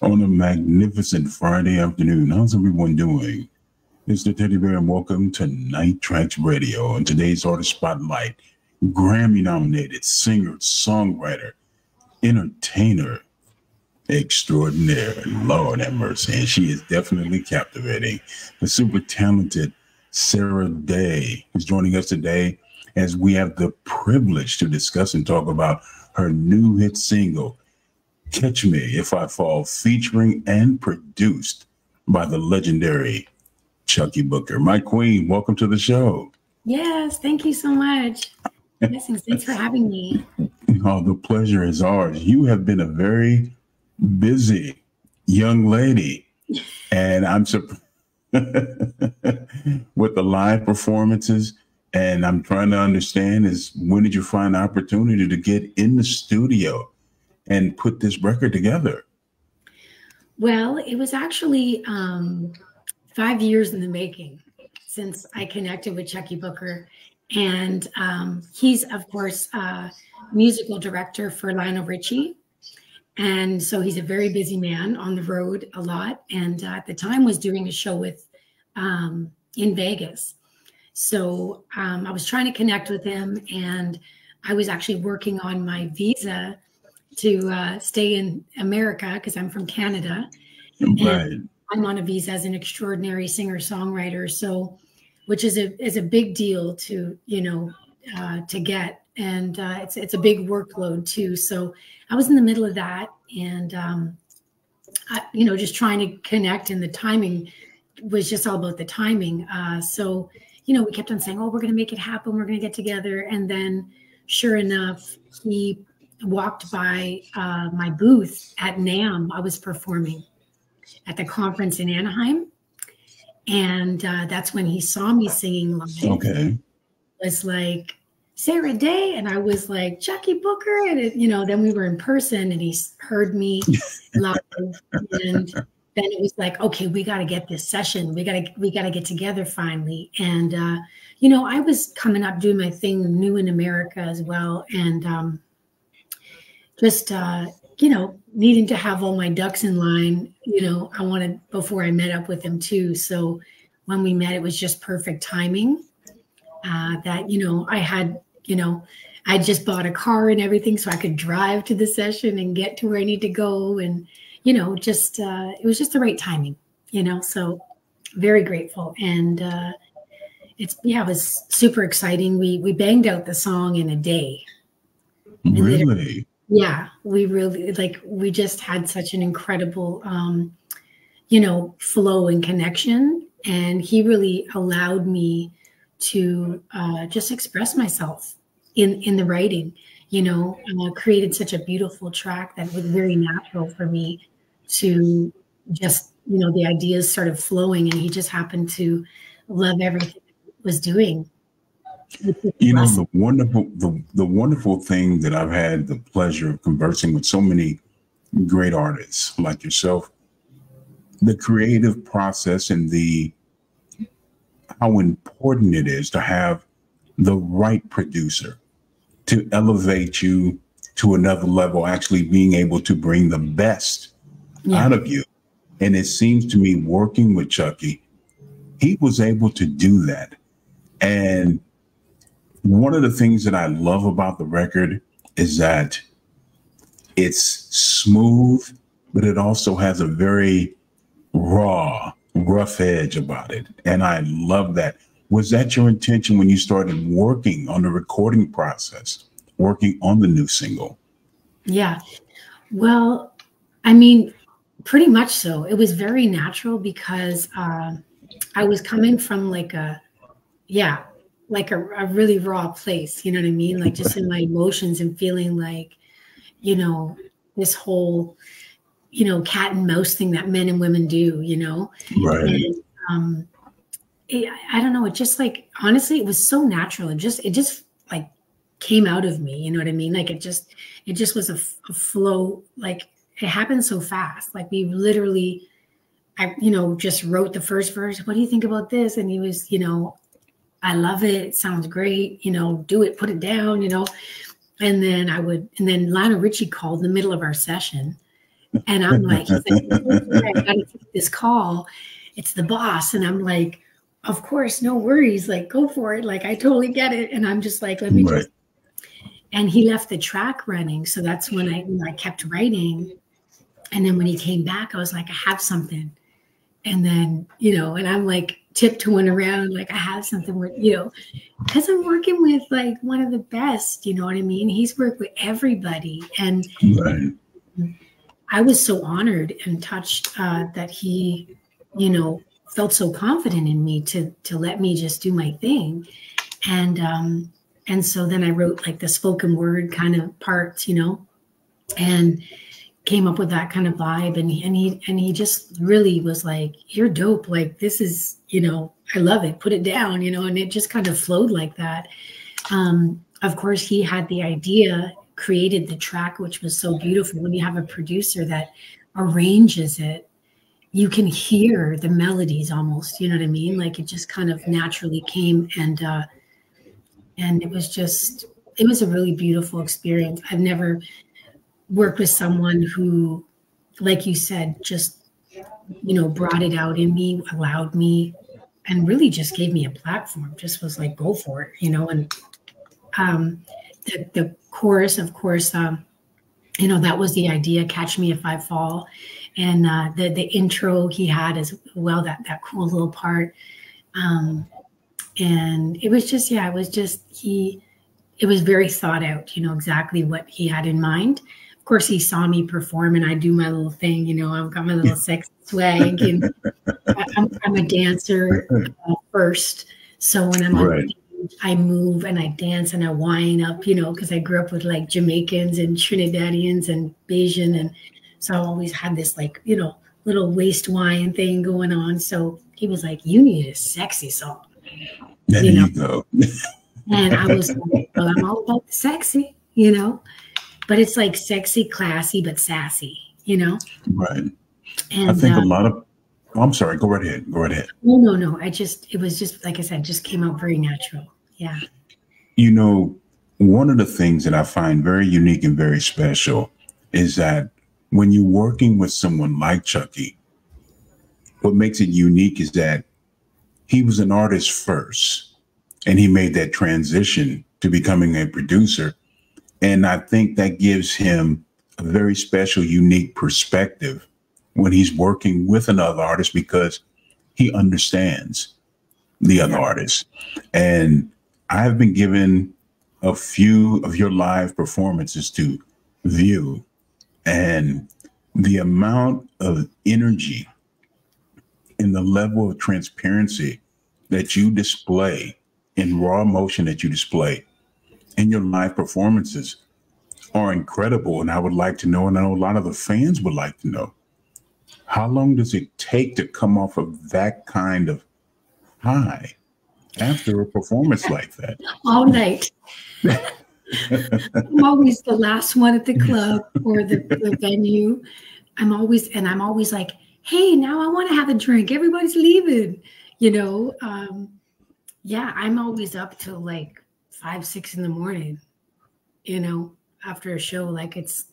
on a magnificent Friday afternoon. How's everyone doing? Mr. Teddy Bear, and welcome to Night Traxx Radio. And today's artist spotlight, Grammy nominated singer, songwriter, entertainer extraordinaire. Lord have mercy. And she is definitely captivating. The super talented Sarah Daye is joining us today as we have the privilege to discuss and talk about her new hit single, Catch Me If I Fall, featuring and produced by the legendary Chuckii Booker. My queen, welcome to the show. Yes, thank you so much. Thanks for having me. Oh, the pleasure is ours. You have been a very busy young lady, and I'm surprised with the live performances. And I'm trying to understand is when did you find the opportunity to get in the studio and put this record together? Well, it was actually um, five years in the making since I connected with Chuckii Booker. And um, he's, of course, musical director for Lionel Richie. And so he's a very busy man on the road a lot. And uh, at the time was doing a show with um, in Vegas. So um, I was trying to connect with him, and I was actually working on my visa to uh, stay in America because I'm from Canada. Right. I'm on a visa as an extraordinary singer songwriter. So, which is a is a big deal to you know uh, to get, and uh, it's it's a big workload too. So I was in the middle of that, and um, I, you know just trying to connect, and the timing was just all about the timing. Uh, so you know we kept on saying, "Oh, we're going to make it happen. We're going to get together," and then sure enough, he walked by uh, my booth at NAMM. I was performing at the conference in Anaheim. And uh, that's when he saw me singing live. Okay. Was like Sarah Daye. And I was like, Chuckii Booker. And, it, you know, then we were in person and he heard me live. and then it was like, okay, we got to get this session. We got to, we got to get together finally. And, uh, you know, I was coming up doing my thing new in America as well. And um, just, uh, you know, needing to have all my ducks in line, you know, I wanted before I met up with him too. So when we met, it was just perfect timing. Uh, that, you know, I had, you know, I just bought a car and everything so I could drive to the session and get to where I need to go. And, you know, just, uh, it was just the right timing, you know, so very grateful. And, uh, it's, yeah, it was super exciting. We, we banged out the song in a day. Really? Yeah we really like we just had such an incredible um you know flow and connection. And he really allowed me to uh just express myself in in the writing you know uh, created such a beautiful track that was very natural for me to just you know the ideas started flowing and he just happened to love everything was doing you know the wonderful the, the wonderful thing that i've had the pleasure of conversing with so many great artists like yourself the creative process and the how important it is to have the right producer to elevate you to another level actually being able to bring the best yeah. out of you. And it seems to me working with Chuckii he was able to do that. And one of the things that I love about the record is that it's smooth, but it also has a very raw, rough edge about it. And I love that. Was that your intention when you started working on the recording process, working on the new single? Yeah. Well, I mean, pretty much so. It was very natural because uh, I was coming from like a, yeah, like a, a really raw place. You know what I mean? Like just in my emotions and feeling like, you know, this whole, you know, cat and mouse thing that men and women do, you know? Right. And, um, it, I don't know. It just like, honestly, it was so natural. It just, it just like came out of me. You know what I mean? Like it just, it just was a, a flow. Like it happened so fast. Like we literally, I, you know, just wrote the first verse. What do you think about this? And he was, you know, I love it. It sounds great. You know, do it, put it down, you know. And then I would, and then Lionel Richie called in the middle of our session And I'm like, like I gotta take this call. It's the boss. And I'm like, of course, no worries. Like, go for it. Like, I totally get it. And I'm just like, let me right. just. And he left the track running. So that's when I, I kept writing. And then when he came back, I was like, I have something. And then, you know, and I'm like tiptoeing around, like I have something with, you know, because I'm working with like one of the best, you know what I mean? He's worked with everybody. And right. I was so honored and touched uh, that he, you know, felt so confident in me to to let me just do my thing and um and so then i wrote like the spoken word kind of parts you know and came up with that kind of vibe and, and he and he just really was like you're dope. Like this is you know i love it. Put it down you know and it just kind of flowed like that. Um of course he had the idea created the track which was so beautiful. When you have a producer that arranges it you can hear the melodies almost you know what i mean? Like it just kind of naturally came and uh and it was just it was a really beautiful experience. I've never worked with someone who like you said just you know brought it out in me allowed me and really just gave me a platform. Just was like go for it you know and um the, the chorus of course um you know that was the idea catch me if i fall. And uh, the the intro he had as well that that cool little part. Um, and it was just yeah it was just he it was very thought out you know exactly what he had in mind of course he saw me perform and i do my little thing you know i've got my little sex swag and I'm, I'm, a dancer uh, first so when i'm right. I move and I dance and I wind up, you know, because I grew up with like Jamaicans and Trinidadians and Bajan and so I always had this like, you know, little waist wine thing going on. So he was like, You need a sexy song. There you, know? you and I was like, Well, I'm all about the sexy, you know. But it's like sexy, classy, but sassy, you know? Right. And I think a um, lot of oh, I'm sorry, go right ahead. Go right ahead. No, no, no. I just it was just like I said, just came out very natural. Yeah. You know, one of the things that I find very unique and very special is that when you're working with someone like Chuckii, what makes it unique is that he was an artist first and he made that transition to becoming a producer. And I think that gives him a very special, unique perspective when he's working with another artist because he understands the other artist. And I have been given a few of your live performances to view. And the amount of energy and the level of transparency that you display in raw emotion that you display in your live performances are incredible. And I would like to know, and I know a lot of the fans would like to know, how long does it take to come off of that kind of high after a performance like that? All night. I'm always the last one at the club or the, the venue. I'm always, and I'm always like, hey, now I want to have a drink. Everybody's leaving, you know. Um, yeah, I'm always up till like five, six in the morning, you know, after a show. Like it's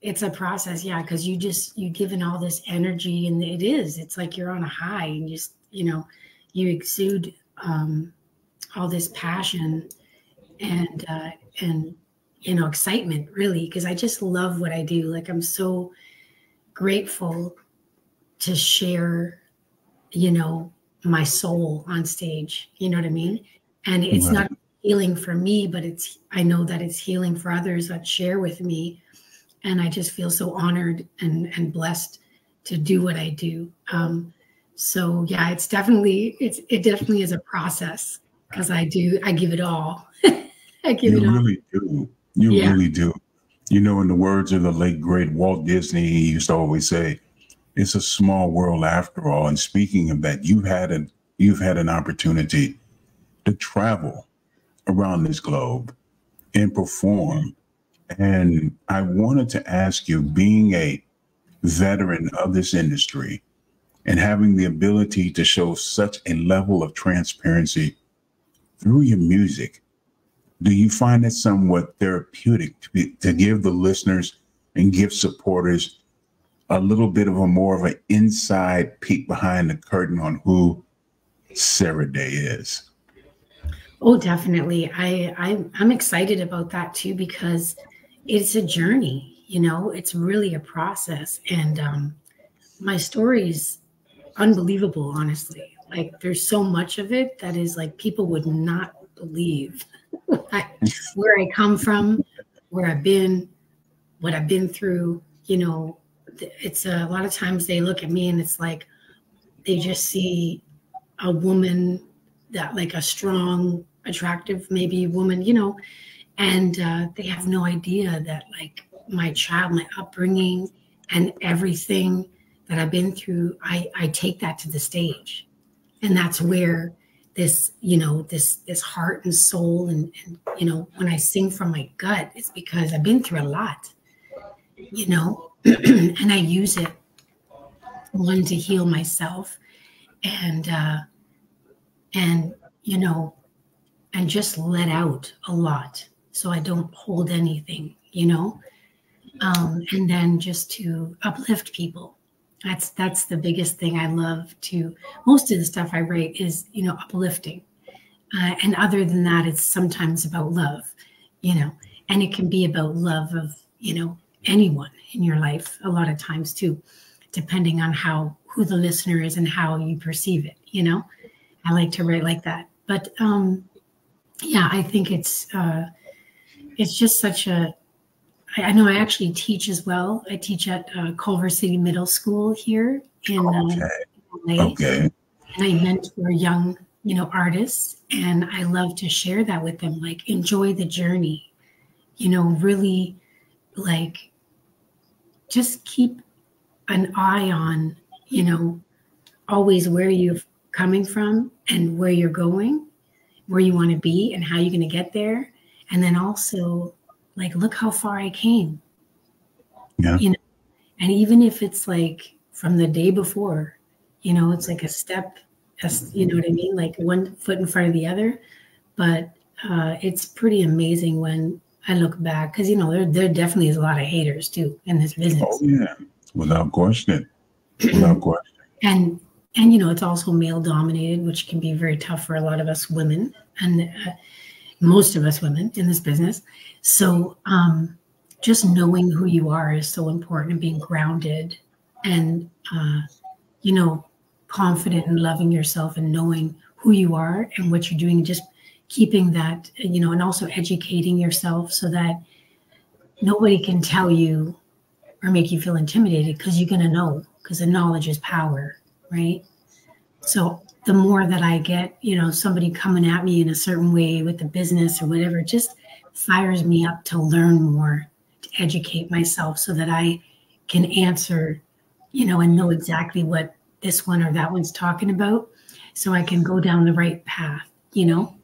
it's a process, yeah, because you just you given all this energy and it is. It's like you're on a high and just, you know, you exude um all this passion and uh, and you know excitement really because I just love what I do. Like I'm so grateful to share, you know, my soul on stage. You know what I mean? And it's right. not healing for me, but it's I know that it's healing for others that share with me. And I just feel so honored and and blessed to do what I do. Um, so yeah, it's definitely it's it definitely is a process because I do I give it all. I give you it really all. do. You yeah. really do. You know, in the words of the late great Walt Disney, he used to always say, "It's a small world after all." And speaking of that, you've had an you've had an opportunity to travel around this globe and perform. And I wanted to ask you, being a veteran of this industry and having the ability to show such a level of transparency through your music, do you find it somewhat therapeutic to, be, to give the listeners and give supporters a little bit of a more of an inside peek behind the curtain on who Sarah Daye is? Oh, definitely. I, I I'm excited about that too because it's a journey. You know, it's really a process, and um, my story is unbelievable. Honestly, like there's so much of it that is like people would not believe where I come from, where I've been, what I've been through. You know, it's a lot of times they look at me and it's like they just see a woman that like a strong attractive maybe woman you know and uh, they have no idea that like my child my upbringing and everything that i've been through i i take that to the stage. And that's where this you know this this heart and soul and, and you know when i sing from my gut it's because i've been through a lot you know and i use it one to heal myself and uh and you know and just let out a lot so i don't hold anything you know? Um, and then just to uplift people. That's that's the biggest thing i love to most of the stuff i write is you know uplifting. Uh, and other than that it's sometimes about love you know? And it can be about love of you know anyone in your life a lot of times too depending on how who the listener is and how you perceive it you know i like to write like that but um yeah i think it's uh it's just such a I know I actually teach as well. I teach at uh, Culver City Middle School here in uh, okay. LA. Okay. And I mentor young, you know, artists, and I love to share that with them. Like, enjoy the journey. You know, really, like, just keep an eye on, you know, always where you're coming from and where you're going, where you want to be, and how you're going to get there, and then also like look how far I came. Yeah. You know, and even if it's like from the day before, you know, it's like a step, as you know what I mean, like one foot in front of the other. But uh, it's pretty amazing when I look back because you know there there definitely is a lot of haters too in this business. Oh yeah, without question, without question. and and you know it's also male dominated, which can be very tough for a lot of us women. And uh, most of us women in this business. So um, just knowing who you are is so important and being grounded and, uh, you know, confident and loving yourself and knowing who you are and what you're doing, just keeping that, you know, and also educating yourself so that nobody can tell you or make you feel intimidated because you're going to know because the knowledge is power, right? So the more that I get, you know, somebody coming at me in a certain way with the business or whatever, just fires me up to learn more, to educate myself so that I can answer, you know, and know exactly what this one or that one's talking about so I can go down the right path, you know?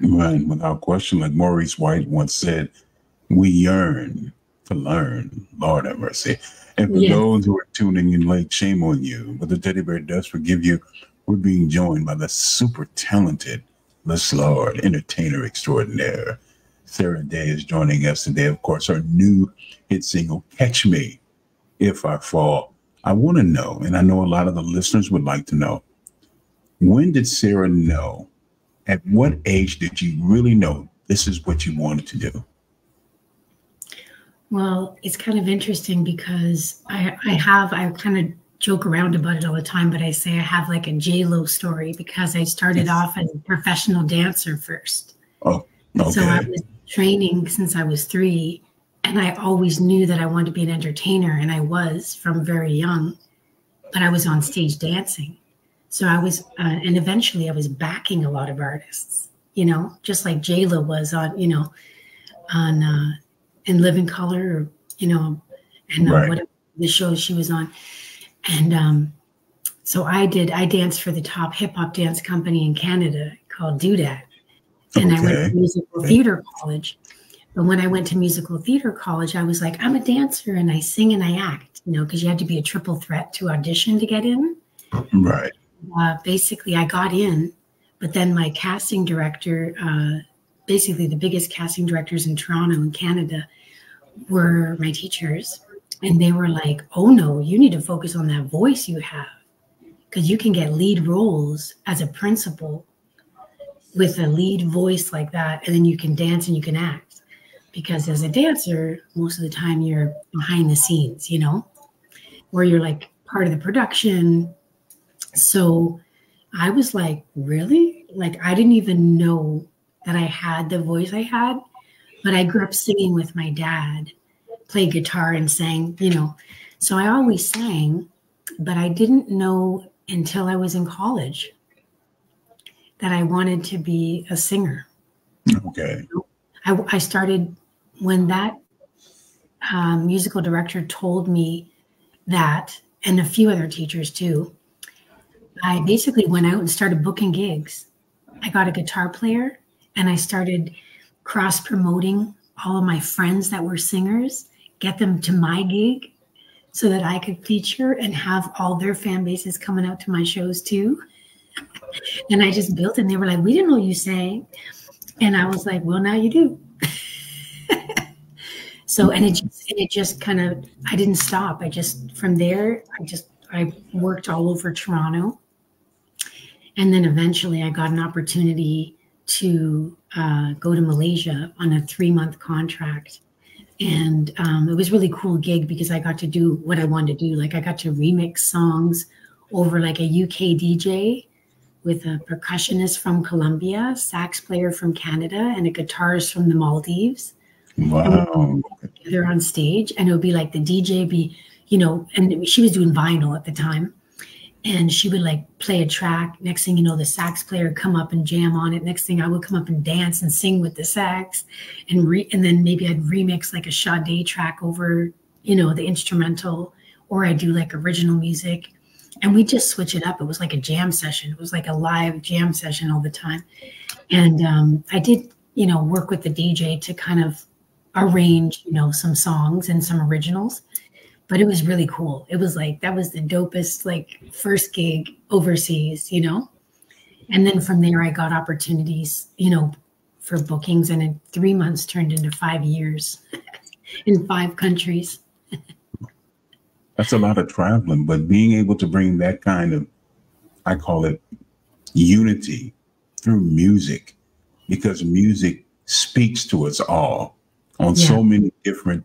Right, without question. Like Maurice White once said, we yearn to learn. Lord have mercy. And for yes. those who are tuning in late, shame on you. But the teddy bear does forgive you we're being joined by the super talented Les Lord, entertainer extraordinaire. Sarah Daye is joining us today. Of course, her new hit single, Catch Me If I Fall. I want to know, and I know a lot of the listeners would like to know, when did Sarah know? At what age did you really know this is what you wanted to do? Well, it's kind of interesting because I, I have, I kind of joke around about it all the time, but I say I have like a J Lo story because I started off as a professional dancer first. Oh, okay. So I was training since I was three, and I always knew that I wanted to be an entertainer, and I was from very young. But I was on stage dancing, so I was, uh, and eventually I was backing a lot of artists. You know, just like J Lo was on, you know, on uh, in Color, or you know, and uh, right. whatever the show she was on and um, so I did, I danced for the top hip hop dance company in Canada called Do Dat. And okay. I went to musical theater college. But when I went to musical theater college, I was like, I'm a dancer and I sing and I act, you know, because you had to be a triple threat to audition to get in. Right. Uh, basically, I got in, but then my casting director, uh, basically the biggest casting directors in Toronto and Canada, were my teachers And they were like, oh no, you need to focus on that voice you have because you can get lead roles as a principal with a lead voice like that. And then you can dance and you can act. Because as a dancer, most of the time you're behind the scenes, you know, where you're like part of the production. So I was like, really? Like, I didn't even know that I had the voice I had, but I grew up singing with my dad, played guitar and sang, you know. So I always sang, but I didn't know until I was in college that I wanted to be a singer. Okay. I, I started when that um, musical director told me that, and a few other teachers too. I basically went out and started booking gigs. I got a guitar player and I started cross promoting all of my friends that were singers, get them to my gig so that I could feature and have all their fan bases coming out to my shows too. and I just built. And they were like, We didn't know you sang. And I was like, Well, now you do. so and it just and it just kind of I didn't stop. I just from there, I just I worked all over Toronto. And then eventually I got an opportunity to uh, go to Malaysia on a three month contract. And um, it was really cool gig because I got to do what I wanted to do. Like I got to remix songs over like a UK DJ with a percussionist from Colombia, sax player from Canada, and a guitarist from the Maldives. Wow. Together on stage, and it would be like the DJ be, you know, and she was doing vinyl at the time and she would like play a track. Next thing you know, the sax player would come up and jam on it. Next thing I would come up and dance and sing with the sax, and re- and then maybe I'd remix like a Sade track over, you know, the instrumental, or I do like original music, and we just switch it up. It was like a jam session. It was like a live jam session all the time, and um, I did, you know, work with the DJ to kind of arrange, you know, some songs and some originals but it was really cool. It was like that was the dopest like first gig overseas, you know. And then from there, I got opportunities, you know, for bookings, and in three months turned into five years in five countries. That's a lot of traveling, but being able to bring that kind of, I call it unity through music, because music speaks to us all on yeah. so many different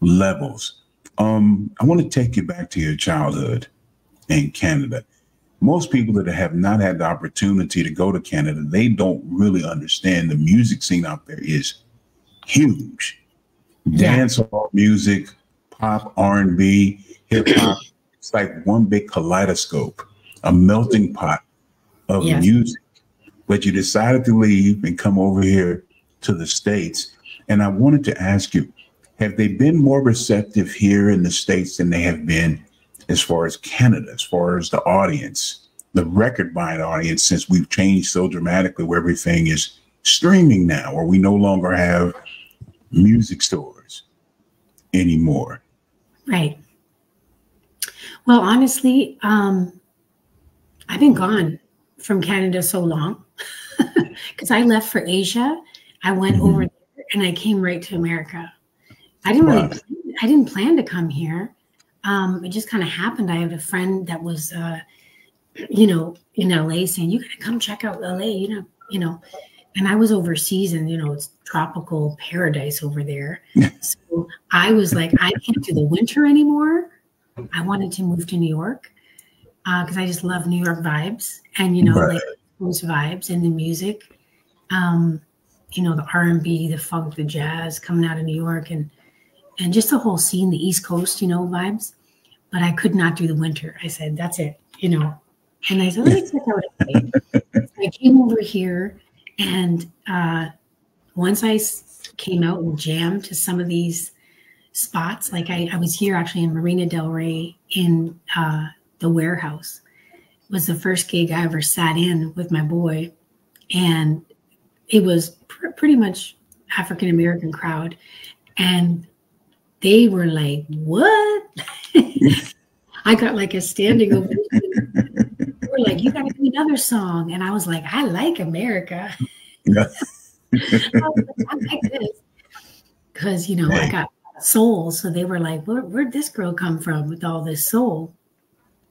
levels um, I want to take you back to your childhood in Canada. Most people that have not had the opportunity to go to Canada, they don't really understand the music scene out there is huge. Yeah. Dance hall music, pop, R and B, hip hop. it's like one big kaleidoscope, a melting pot of yes. music. But you decided to leave and come over here to the States. And I wanted to ask you, have they been more receptive here in the States than they have been as far as Canada, as far as the audience, the record buying audience, since we've changed so dramatically where everything is streaming now, where we no longer have music stores anymore? Right. Well, honestly, um, I've been gone from Canada so long because I left for Asia. I went mm-hmm. over there and I came right to America. I didn't wow. really, I didn't plan to come here. Um, it just kind of happened. I had a friend that was, uh, you know, in LA saying, you gotta come check out LA, you know, you know, and I was overseas and, you know, it's tropical paradise over there. so I was like, I can't do the winter anymore. I wanted to move to New York because uh, I just love New York vibes and, you know, right. like those vibes and the music. Um, you know, the R&B, the funk, the jazz coming out of New York. And and just the whole scene, the East Coast, you know, vibes. But I could not do the winter. I said, that's it, you know. And I said, let me check out. I came over here, and uh, once I came out and jammed to some of these spots, like I, I was here actually in Marina Del Rey in uh, the warehouse. It was the first gig I ever sat in with my boy, and it was pr- pretty much African American crowd, and they were like, "What?" I got like a standing ovation. they were like, "You got to do another song," and I was like, "I like America." Yeah. I like this because you know. I got soul. So they were like, Where, where'd this girl come from with all this soul?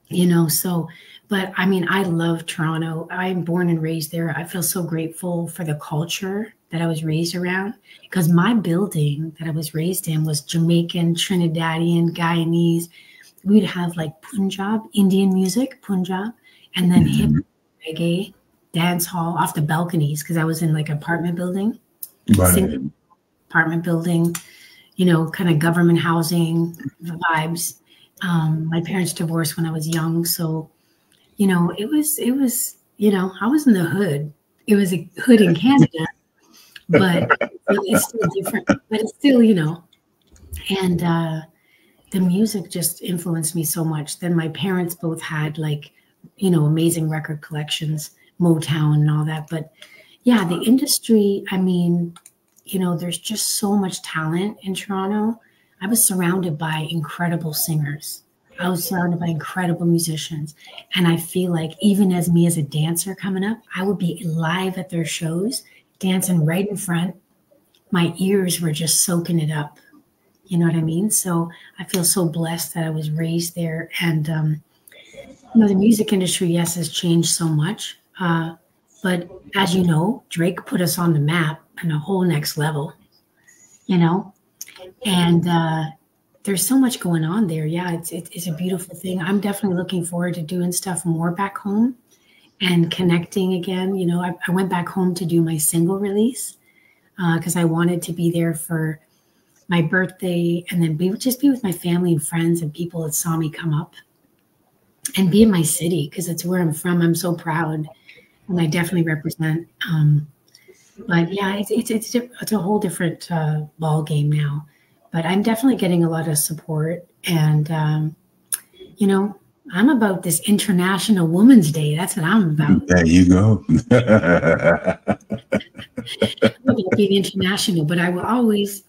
You know, so, but I mean, I love Toronto. I'm born and raised there. I feel so grateful for the culture that I was raised around because my building that I was raised in was Jamaican, Trinidadian, Guyanese. We'd have like Punjab, Indian music, Punjab, and then mm-hmm. hip reggae, dance hall off the balconies because I was in like apartment building. Right. Apartment building you know, kind of government housing vibes. Um, my parents divorced when I was young, so you know, it was it was you know, I was in the hood. It was a hood in Canada, but it's still different. But it's still, you know, and uh, the music just influenced me so much. Then my parents both had like, you know, amazing record collections, Motown and all that. But yeah, the industry. I mean, you know, there's just so much talent in Toronto. I was surrounded by incredible singers. I was surrounded by incredible musicians. And I feel like even as me as a dancer coming up, I would be live at their shows, dancing right in front. My ears were just soaking it up. You know what I mean? So I feel so blessed that I was raised there. And, um, you know, the music industry, yes, has changed so much. Uh, but as you know, Drake put us on the map on a whole next level, you know? And uh, there's so much going on there. Yeah, it's, it's a beautiful thing. I'm definitely looking forward to doing stuff more back home and connecting again. You know, I, I went back home to do my single release because uh, I wanted to be there for my birthday and then be just be with my family and friends and people that saw me come up and be in my city because it's where I'm from. I'm so proud and I definitely represent um, but yeah, it's it's it's, it's a whole different uh, ball game now. But I'm definitely getting a lot of support, and um, you know, I'm about this International Women's Day. That's what I'm about. There you go. being international, but I will always,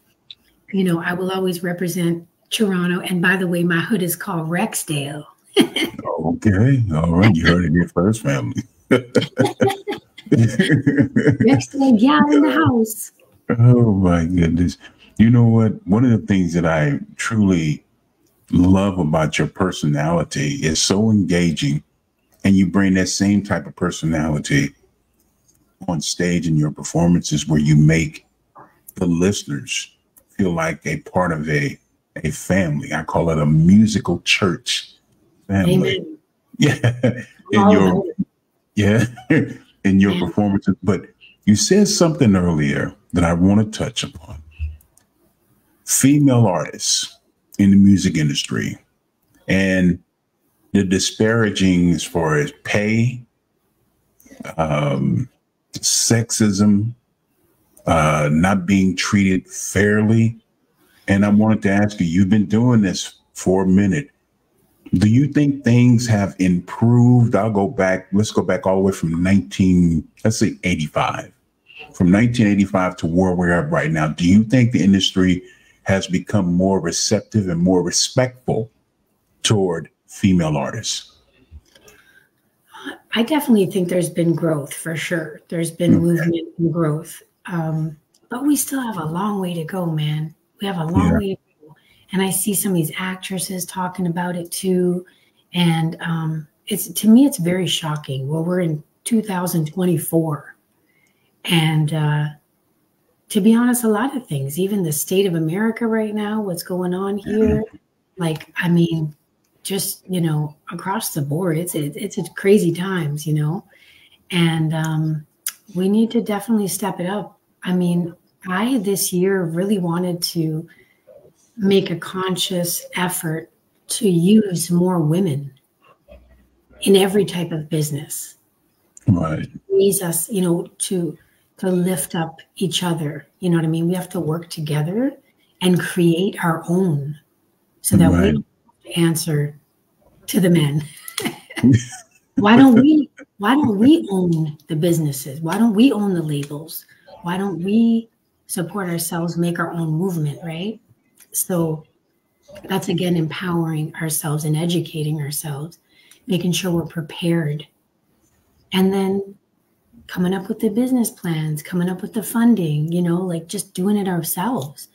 you know, I will always represent Toronto. And by the way, my hood is called Rexdale. okay, all right, you heard it here first, family. Thing, yeah, in the house. Oh my goodness. You know what? One of the things that I truly love about your personality is so engaging, and you bring that same type of personality on stage in your performances where you make the listeners feel like a part of a a family. I call it a musical church family. Amen. Yeah. in your yeah in your performances. But you said something earlier that I want to touch upon. Female artists in the music industry and the disparaging as far as pay, um, sexism, uh, not being treated fairly. And I wanted to ask you, you've been doing this for a minute. Do you think things have improved? I'll go back. Let's go back all the way from 19, let's say 85. From 1985 to where we're right now, do you think the industry has become more receptive and more respectful toward female artists? I definitely think there's been growth for sure. There's been okay. movement and growth. Um, but we still have a long way to go, man. We have a long yeah. way to go. and I see some of these actresses talking about it too. And um, it's to me, it's very shocking. Well, we're in 2024, and uh, to be honest, a lot of things, even the state of America right now, what's going on here, like I mean, just you know, across the board, it's it, it's crazy times, you know, and um, we need to definitely step it up. I mean, I this year really wanted to make a conscious effort to use more women in every type of business. Right. Needs us, you know, to to lift up each other. You know what I mean? We have to work together and create our own so that right. we answer to the men. why don't we why don't we own the businesses? Why don't we own the labels? Why don't we support ourselves, make our own movement, right? So that's again empowering ourselves and educating ourselves, making sure we're prepared. And then coming up with the business plans, coming up with the funding, you know, like just doing it ourselves.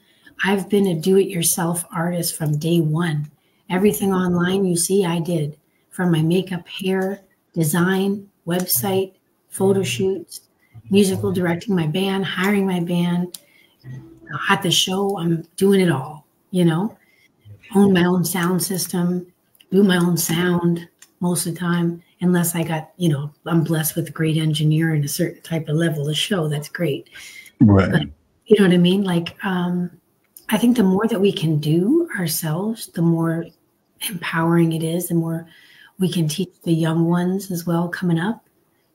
I've been a do it yourself artist from day one. Everything online you see, I did from my makeup, hair, design, website, photo shoots, musical directing my band, hiring my band. At the show, I'm doing it all, you know, own my own sound system, do my own sound most of the time, unless I got, you know, I'm blessed with a great engineer and a certain type of level of show. That's great. Right. But, you know what I mean? Like, um, I think the more that we can do ourselves, the more empowering it is, the more we can teach the young ones as well coming up,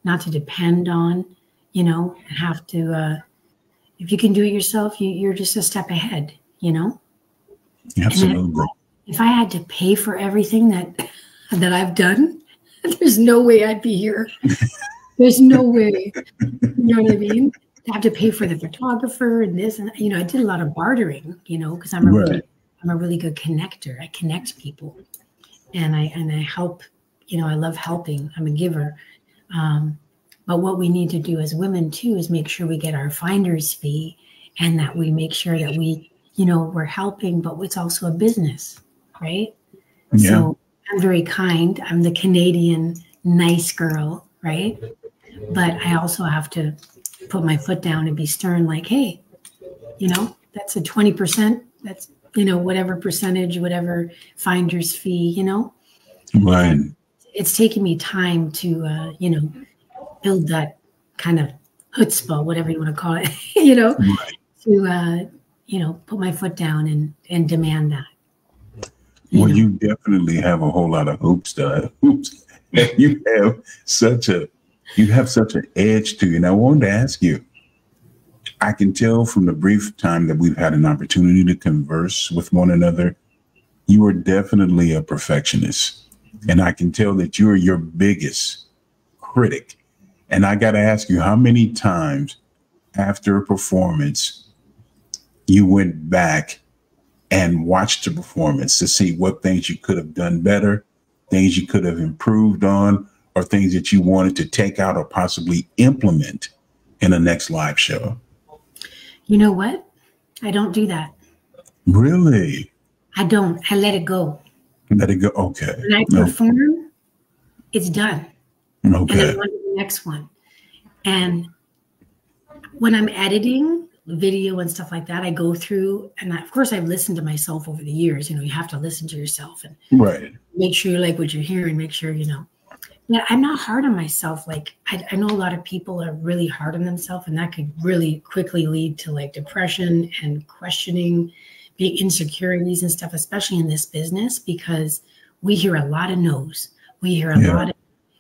not to depend on, you know, and have to. Uh, if you can do it yourself, you, you're just a step ahead, you know. Absolutely. If I had to pay for everything that that I've done, there's no way I'd be here. There's no way. You know what I mean? I have to pay for the photographer and this and you know, I did a lot of bartering, you know, because I'm a Right. really, I'm a really good connector. I connect people, and I and I help. You know, I love helping. I'm a giver. Um, but what we need to do as women too is make sure we get our finder's fee, and that we make sure that we, you know, we're helping, but it's also a business, right? Yeah. So I'm very kind. I'm the Canadian nice girl, right? But I also have to put my foot down and be stern, like, hey, you know, that's a 20%. That's, you know, whatever percentage, whatever finder's fee, you know, Right. it's taking me time to, uh, you know, build that kind of chutzpah, whatever you want to call it, you know, Right. to, uh, you know, put my foot down and, and demand that. Well, you definitely have a whole lot of hoops to hoops. you have such a you have such an edge to you. And I wanted to ask you, I can tell from the brief time that we've had an opportunity to converse with one another, you are definitely a perfectionist. And I can tell that you are your biggest critic. And I got to ask you, how many times after a performance you went back and watch the performance to see what things you could have done better, things you could have improved on, or things that you wanted to take out or possibly implement in the next live show? You know what? I don't do that. Really? I don't. I let it go. Let it go. Okay. When I perform, it's done. Okay. And then Okay. on to the next one. And when I'm editing video and stuff like that, I go through, and I, of course, I've listened to myself over the years. You know, you have to listen to yourself and Right. make sure you like what you're hearing, make sure, you know. Yeah, I'm not hard on myself. Like, I, I know a lot of people are really hard on themselves, and that could really quickly lead to like depression and questioning, big insecurities and stuff, especially in this business, because we hear a lot of no's. We hear a Yeah. lot of,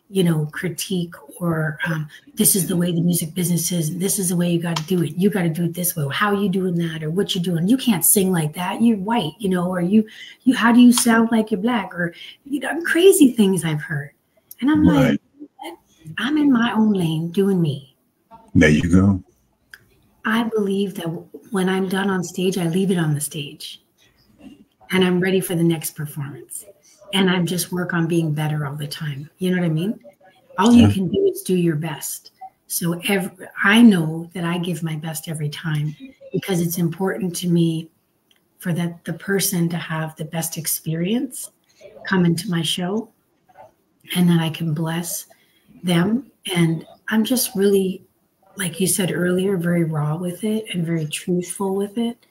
you know, critique or um, this is the way the music business is. This is the way you got to do it. You got to do it this way. How are you doing that, or what you doing? You can't sing like that. You're white, you know, or you, you. How do you sound like you're black? Or you know, crazy things I've heard. And I'm Right. like, I'm in my own lane doing me. There you go. I believe that when I'm done on stage, I leave it on the stage and I'm ready for the next performance. And I'm just work on being better all the time. You know what I mean? All you can do is do your best. So every, I know that I give my best every time because it's important to me for that the person to have the best experience come into my show and that I can bless them. And I'm just really, like you said earlier, very raw with it and very truthful with it.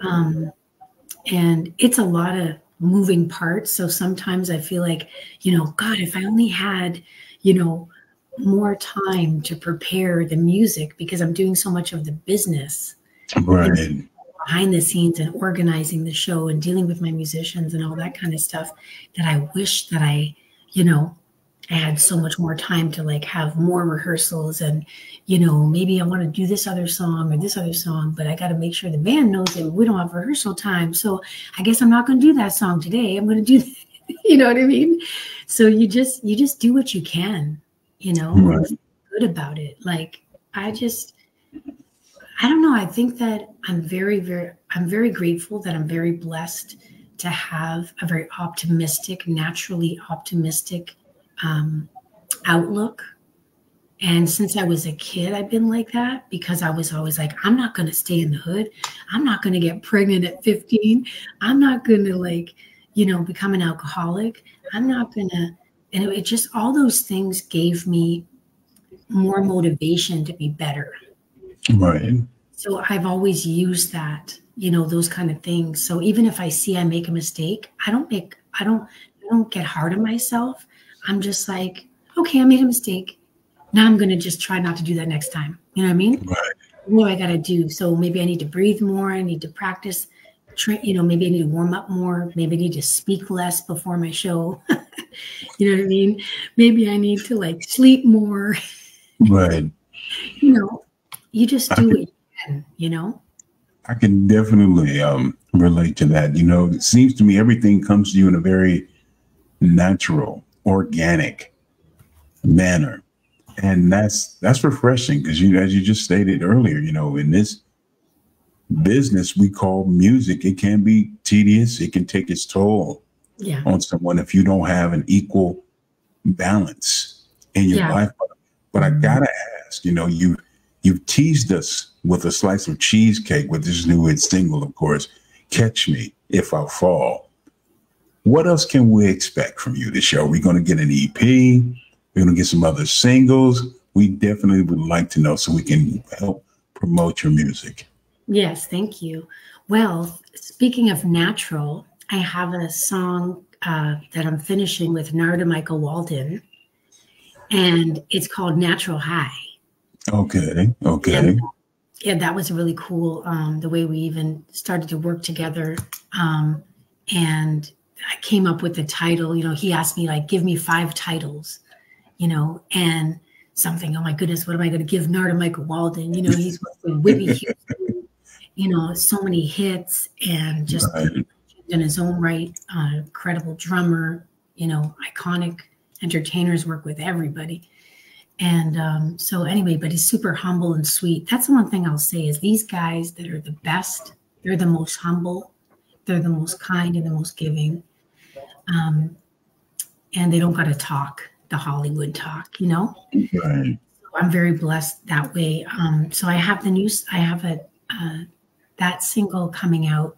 Um, and it's a lot of moving parts. So sometimes I feel like, you know, God, if I only had, you know, more time to prepare the music because I'm doing so much of the business Right. behind the scenes and organizing the show and dealing with my musicians and all that kind of stuff that I wish that I, you know, I had so much more time to like have more rehearsals and, you know, maybe I want to do this other song or this other song, but I got to make sure the band knows that we don't have rehearsal time. So I guess I'm not going to do that song today. I'm going to do, you know what I mean? So you just, you just do what you can, you know, Right. good about it. Like I just, I don't know. I think that I'm very, very, I'm very grateful that I'm very blessed to have a very optimistic, naturally optimistic um, outlook And since I was a kid, I've been like that because I was always like, I'm not going to stay in the hood. I'm not going to get pregnant at 15. I'm not going to, like, you know, become an alcoholic. I'm not going to. And it, it just, all those things gave me more motivation to be better. Right. So I've always used that, you know, those kind of things. So even if I see I make a mistake, I don't make, I don't, I don't get hard on myself. I'm just like, okay, I made a mistake now I'm going to just try not to do that next time. You know what I mean? Right. What do I got to do? So maybe I need to breathe more. I need to practice. You know, maybe I need to warm up more. Maybe I need to speak less before my show. you know what I mean? Maybe I need to like sleep more. Right. you know, you just do what you can, you know? I can definitely um, relate to that. You know, it seems to me everything comes to you in a very natural, organic manner and that's that's refreshing because you as you just stated earlier you know in this business we call music it can be tedious it can take its toll yeah. on someone if you don't have an equal balance in your yeah. life but i mm-hmm. gotta ask you know you you've teased us with a slice of cheesecake with this new hit single of course catch me if i fall what else can we expect from you this show are we going to get an ep we're going to get some other singles. We definitely would like to know so we can help promote your music. Yes, thank you. Well, speaking of natural, I have a song uh, that I'm finishing with Narada Michael Walden, and it's called Natural High. Okay, okay. yeah, that was really cool. Um, the way we even started to work together. Um, and I came up with the title. You know, he asked me, like, give me five titles you know, and something, oh my goodness, what am I going to give Narada Michael Walden? You know, he's with Whitney Houston, you know, so many hits and just right. in his own right, uh, incredible drummer, you know, iconic entertainers work with everybody. And um, so anyway, but he's super humble and sweet. That's the one thing I'll say is these guys that are the best, they're the most humble, they're the most kind and the most giving. Um, and they don't got to talk the Hollywood talk, you know? Right. So I'm very blessed that way. Um, so I have the news, I have a, uh, that single coming out.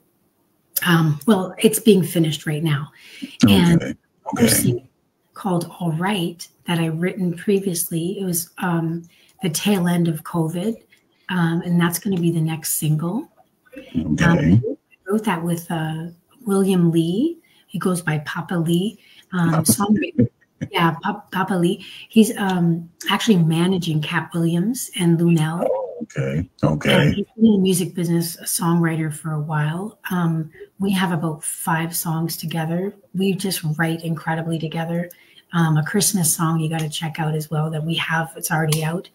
Um, well, it's being finished right now. Okay. And okay. called All Right that I written previously. It was um, the tail end of COVID. Um, and that's going to be the next single. Okay. Um, wrote that with uh, William Lee. He goes by Papa Lee. Um, songwriter, yeah, Papa Lee. He's um, actually managing Katt Williams and Luenell. okay. Okay. he's been in the music business, a songwriter for a while. Um, we have about five songs together. We just write incredibly together. Um, a Christmas song you got to check out as well that we have. It's already out.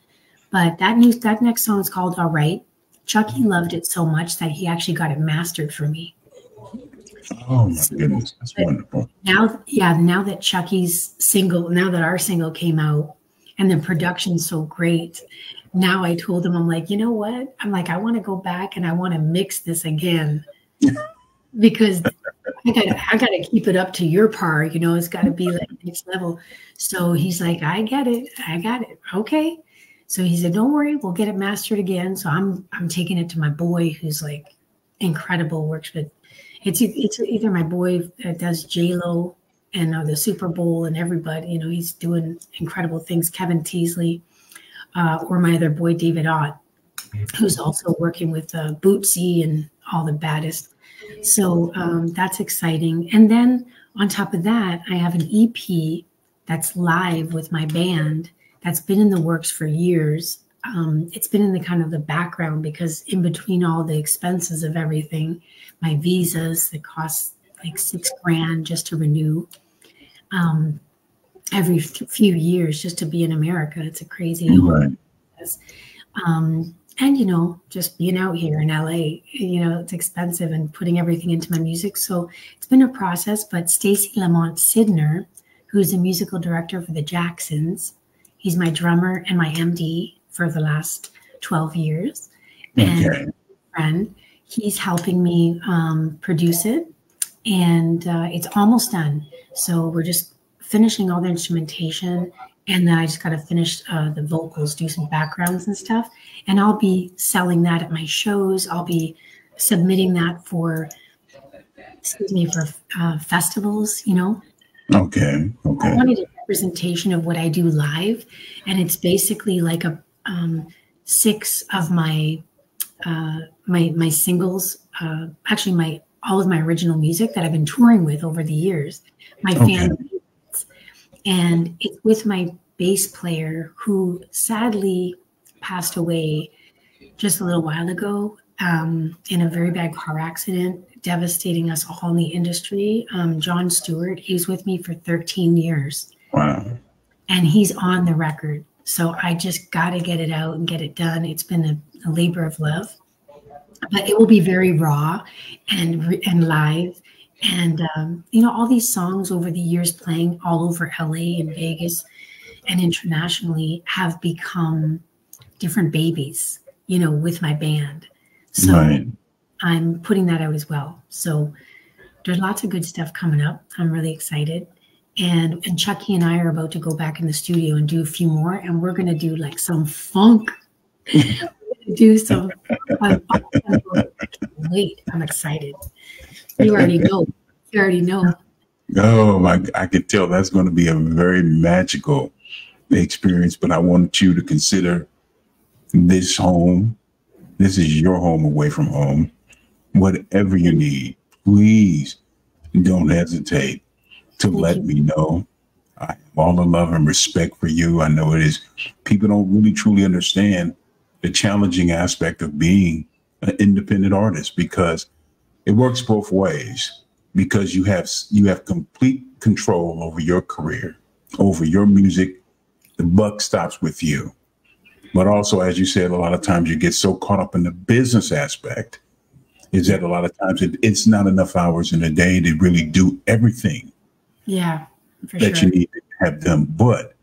But that new that next song is called All Right. Chuckii loved it so much that he actually got it mastered for me. Oh my goodness, that's wonderful. Now, yeah, now that Chuckii's single, now that our single came out, and the production's so great, now I told him, I'm like, you know what? I'm like, I want to go back and I want to mix this again because I got I got to keep it up to your par. You know, it's got to be like next level. So he's like, I get it, I got it. Okay. So he said, don't worry, we'll get it mastered again. So I'm I'm taking it to my boy, who's like incredible, works with it's it's either my boy that does J Lo and uh, the Super Bowl and everybody. You know, he's doing incredible things. Kevin Teasley, uh, or my other boy David Ott, who's also working with uh, Bootsy and all the baddest. So um, that's exciting. And then on top of that, I have an EP that's live with my band that's been in the works for years um, it's been in the kind of the background because in between all the expenses of everything, my visas that cost like six grand just to renew um, every few years just to be in America. It's a crazy. Right. Um, and you know, just being out here in LA, you know, it's expensive and putting everything into my music. So it's been a process. But Stacy Lamont Sidner, who's the musical director for the Jacksons, he's my drummer and my MD for the last 12 years. Okay. And friend, he's helping me um, produce it. And uh, it's almost done. So we're just finishing all the instrumentation and then I just got to finish uh, the vocals, do some backgrounds and stuff, and I'll be selling that at my shows. I'll be submitting that for, excuse me, for uh, festivals. You know. Okay. Okay. I wanted a representation of what I do live, and it's basically like a um, six of my uh, my my singles. Uh, actually, my all of my original music that I've been touring with over the years. My okay. fan and it's with my bass player who sadly passed away just a little while ago um, in a very bad car accident, devastating us all in the industry. Um, John Stewart, he was with me for 13 years. Wow. And he's on the record. So I just got to get it out and get it done. It's been a, a labor of love, but it will be very raw and and live and, um, you know, all these songs over the years playing all over LA and Vegas and internationally have become different babies, you know, with my band. So right. I'm putting that out as well. So there's lots of good stuff coming up. I'm really excited. And, and Chuckii and I are about to go back in the studio and do a few more, and we're going to do like some funk. do some. Wait, I'm excited. You already know. You already know. Oh, my, I can tell that's going to be a very magical experience, but I want you to consider this home. This is your home away from home. Whatever you need, please don't hesitate to Thank let you. me know. I have all the love and respect for you. I know it is, people don't really truly understand the challenging aspect of being an independent artist because it works both ways because you have you have complete control over your career, over your music. The buck stops with you. But also, as you said, a lot of times you get so caught up in the business aspect is that a lot of times it, it's not enough hours in a day to really do everything. Yeah, that sure. you need to have them. But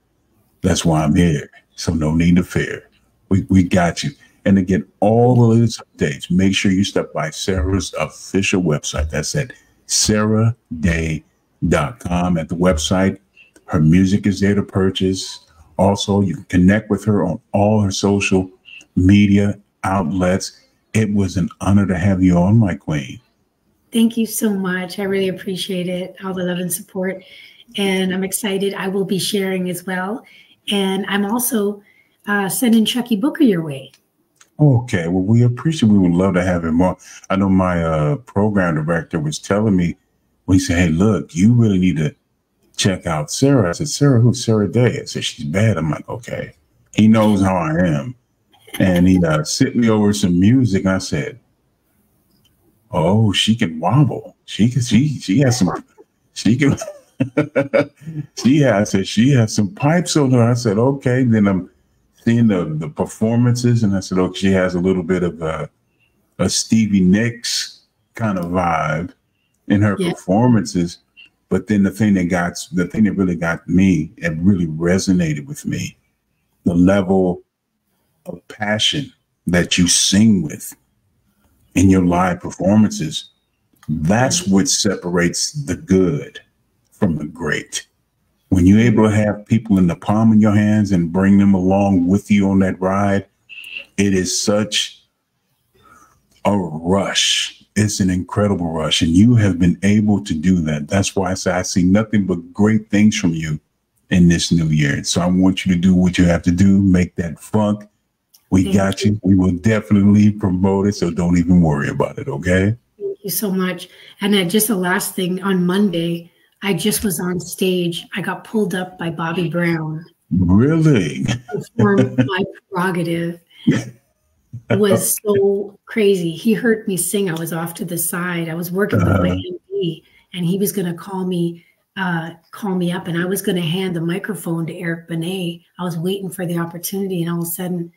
that's why I'm here. So no need to fear. We we got you. And to get all the latest updates, make sure you step by Sarah's official website. That's at sarahdaye.com at the website. Her music is there to purchase. Also, you can connect with her on all her social media outlets. It was an honor to have you on, my queen. Thank you so much. I really appreciate it, all the love and support. And I'm excited. I will be sharing as well. And I'm also uh, sending Chuckii Booker your way. Okay, well, we appreciate. We would love to have him on. I know my uh, program director was telling me when he said, "Hey, look, you really need to check out Sarah." I said, "Sarah, who's Sarah Daye?" I said, "She's bad." I'm like, "Okay." He knows how I am, and he uh, sent me over some music. I said, "Oh, she can wobble. She can. She she has some. She can." she has. said she has some pipes on her. I said, "Okay." Then I'm seeing the the performances, and I said, "Oh, she has a little bit of a, a Stevie Nicks kind of vibe in her yeah. performances." But then the thing that got the thing that really got me, it really resonated with me, the level of passion that you sing with in your live performances. That's what separates the good from the great when you're able to have people in the palm of your hands and bring them along with you on that ride, it is such a rush. It's an incredible rush. And you have been able to do that. That's why I say I see nothing but great things from you in this new year. So I want you to do what you have to do, make that funk. We Thank got you. you. We will definitely promote it. So don't even worry about it. Okay. Thank you so much. And then just the last thing on Monday, I just was on stage. I got pulled up by Bobby Brown. Really? My prerogative. It was so crazy. He heard me sing. I was off to the side. I was working uh-huh. with my MD, and he was going to call me, uh, call me up, and I was going to hand the microphone to Eric Benet. I was waiting for the opportunity, and all of a sudden,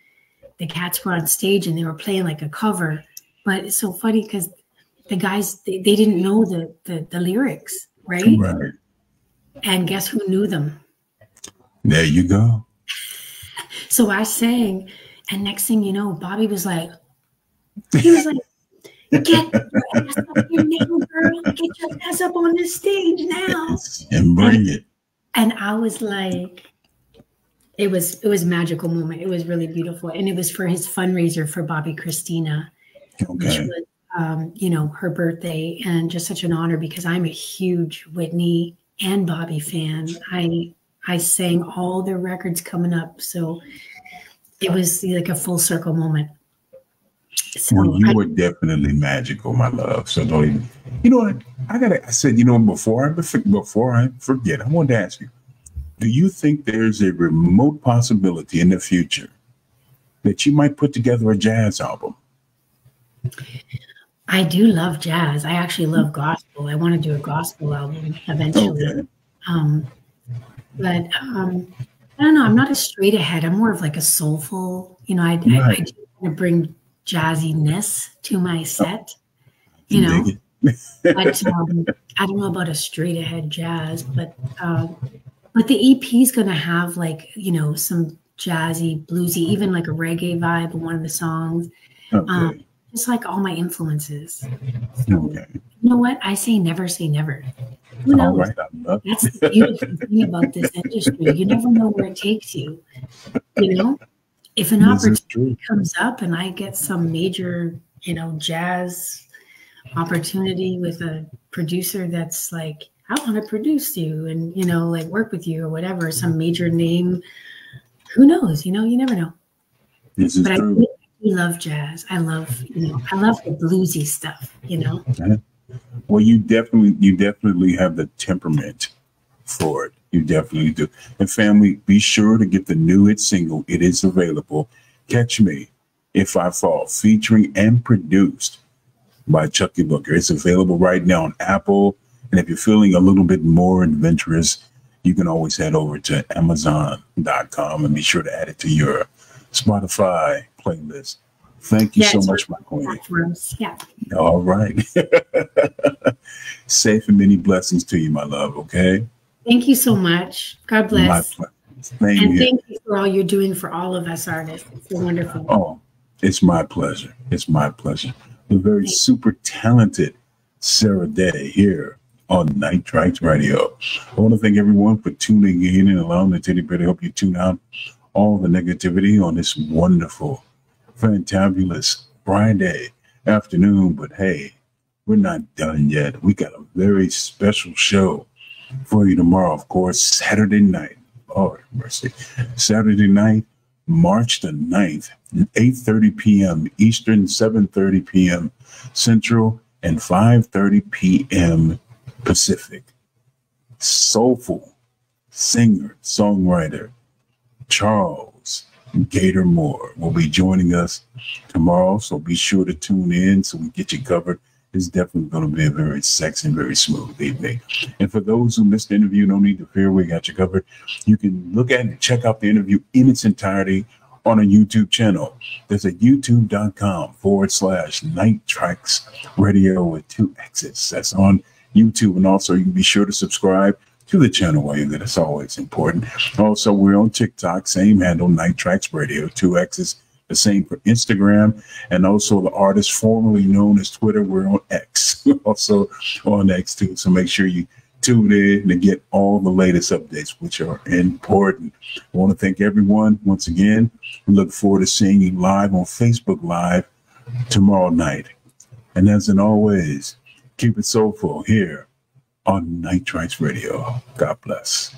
the cats were on stage and they were playing like a cover. But it's so funny because the guys they, they didn't know the, the the lyrics right? Right. And guess who knew them? There you go. so I sang, and next thing you know, Bobby was like, he was like, get your ass up here now, girl. Get your ass up on the stage now. And bring it. And I was like, it was it was a magical moment. It was really beautiful, and it was for his fundraiser for Bobbi Kristina, okay. which was um, you know her birthday, and just such an honor because I'm a huge Whitney and Bobby fan. I I sang all their records coming up, so it was like a full circle moment. So well, you I, were definitely magical, my love. So don't even. You know what? I gotta. I said, you know, before I before I forget, I wanted to ask you do you think there's a remote possibility in the future that you might put together a jazz album? I do love jazz. I actually love gospel. I want to do a gospel album eventually. Okay. Um, but um, I don't know. I'm not a straight ahead. I'm more of like a soulful. You know, I, right. I, I do want to bring jazziness to my set. You know, but um, I don't know about a straight ahead jazz, but uh, but the EP is going to have like, you know, some jazzy, bluesy, even like a reggae vibe in one of the songs. Okay. Um, just like all my influences. So, okay. You know what? I say never say never. Who knows? Right, That's the beautiful thing about this industry. You never know where it takes you. You know, if an this opportunity comes up and I get some major, you know, jazz opportunity with a producer that's like I want to produce you and, you know, like work with you or whatever, some major name. Who knows? You know, you never know. This is but true. I love jazz. I love, you know, I love the bluesy stuff, you know. Uh-huh. Well, you definitely, you definitely have the temperament for it. You definitely do. And family, be sure to get the new hit single. It is available. Catch Me If I Fall, featuring and produced by Chuckii Booker. It's available right now on Apple, and if you're feeling a little bit more adventurous, you can always head over to Amazon.com and be sure to add it to your Spotify playlist. Thank you yeah, so much, my queen. Yeah. All right. Safe and many blessings to you, my love. Okay. Thank you so much. God bless. and here. thank you for all you're doing for all of us artists. It's wonderful. Oh, it's my pleasure. It's my pleasure. The very super talented Sarah Daye here on Night Traxx Radio. I want to thank everyone for tuning in and allowing the teddy bear to help you tune out all the negativity on this wonderful, fantabulous Friday afternoon. But hey, we're not done yet. We got a very special show for you tomorrow, of course, Saturday night. Oh, mercy. Saturday night, March the 9th, 8.30 p.m. Eastern, 7.30 p.m. Central, and 5.30 p.m. Pacific. Soulful singer, songwriter Charles Gator Moore will be joining us tomorrow. So be sure to tune in so we get you covered. It's definitely going to be a very sexy and very smooth evening. And for those who missed the interview, no need to fear, we got you covered. You can look at and check out the interview in its entirety on a YouTube channel. There's a youtube.com forward slash night traxx radio with two X's. That's on YouTube. And also, you can be sure to subscribe to the channel while you're there. It's always important. Also, we're on TikTok, same handle, Night Traxx Radio, two X's. The same for Instagram, and also the artist formerly known as Twitter. We're on X, also on X too. So make sure you tune in to get all the latest updates, which are important. I want to thank everyone once again. We look forward to seeing you live on Facebook Live tomorrow night. And as in always, Keep it soulful here on Traxx Radio. God bless.